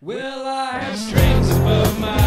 Will I have strings above my